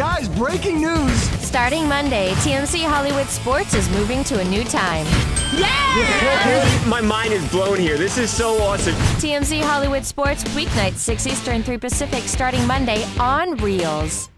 Guys, breaking news! Starting Monday, TMZ Hollywood Sports is moving to a new time. Yeah! My mind is blown here. This is so awesome. TMZ Hollywood Sports, weeknights 6 Eastern, 3 Pacific, starting Monday on Reelz.